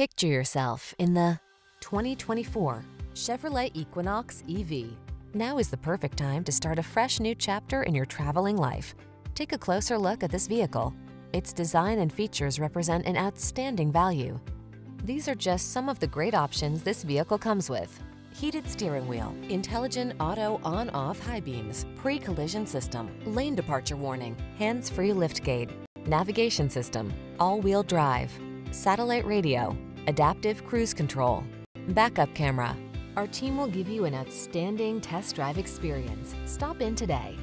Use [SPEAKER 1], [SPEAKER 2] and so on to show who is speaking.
[SPEAKER 1] Picture yourself in the 2024 Chevrolet Equinox EV. Now is the perfect time to start a fresh new chapter in your traveling life. Take a closer look at this vehicle. Its design and features represent an outstanding value. These are just some of the great options this vehicle comes with. Heated steering wheel, intelligent auto on-off high beams, pre-collision system, lane departure warning, hands-free liftgate, navigation system, all-wheel drive, satellite radio, adaptive cruise control, backup camera. Our team will give you an outstanding test drive experience. Stop in today.